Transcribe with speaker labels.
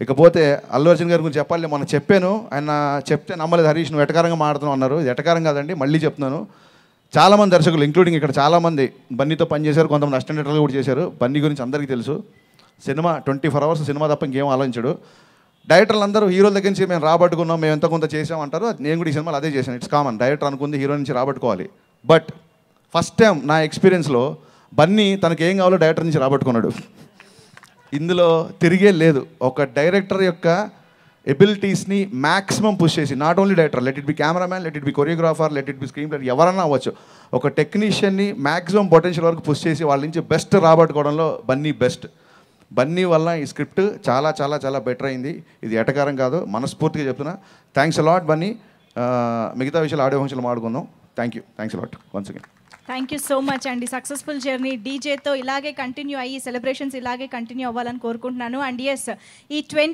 Speaker 1: ఇకపోతే అల్లు అర్జున్ గారి గురించి చెప్పాలి మనం చెప్పాను. ఆయన చెప్తే నమ్మలేదు హరీష్ నువ్వు ఎటకారంగా మాడుతున్నావు అన్నారు. ఇది ఎటకారం కాదండి మళ్ళీ చెప్తున్నాను. చాలామంది దర్శకులు ఇంక్లూడింగ్ ఇక్కడ చాలామంది బన్నీతో పనిచేశారు కొంతమంది అసిస్టెంట్ కూడా చేశారు. బన్నీ గురించి అందరికీ తెలుసు. Cinema twenty four hours cinema తప్ప ఇంకేం ఆలోచించడు. డైరెక్టర్లు అందరూ హీరోల దగ్గర నుంచి మేము రాబట్టుకున్నాం మేము ఎంత కొంత చేసాం అంటారు నేను కూడా ఈ సినిమాలో అదే చేశాను. ఇట్స్ కామన్ డైరెక్టర్ అనుకుంది హీరో నుంచి రాబట్టుకోవాలి. బట్ ఫస్ట్ టైం నా ఎక్స్పీరియన్స్లో బన్నీ తనకి ఏం కావాలో డైరెక్టర్ నుంచి రాబట్టుకున్నాడు. ఇందులో తిరిగే లేదు. ఒక డైరెక్టర్ యొక్క ఎబిలిటీస్ని మ్యాక్సిమం పుష్ చేసి not only director let it be cameraman let it be choreographer let it be screenplay ఎవరన్నా అవ్వచ్చు. ఒక టెక్నీషియన్ని మ్యాక్సిమం పొటెన్షియల్ వరకు పుష్ చేసి వాళ్ళ నుంచి బెస్ట్ రాబట్టుకోవడంలో బన్నీ బెస్ట్ బన్నీ వల్ల ఈ స్క్రిప్ట్ చాలా చాలా చాలా బెటర్ అయింది. ఇది ఎటకారం కాదు మనస్ఫూర్తిగా చెప్తున్నా. Thanks a lot Bunny. మిగతా విషయాలు ఆడియో ఫంక్షన్లో మాడుకుందాం thank you thanks a lot once again
Speaker 2: thank you so much అండి సక్సెస్ఫుల్ జర్నీ డీజేతో ఇలాగే కంటిన్యూ అయ్యి సెలబ్రేషన్స్ ఇలాగే కంటిన్యూ అవ్వాలని కోరుకుంటున్నాను. అండ్ ఎస్ ఈ ట్వంటీ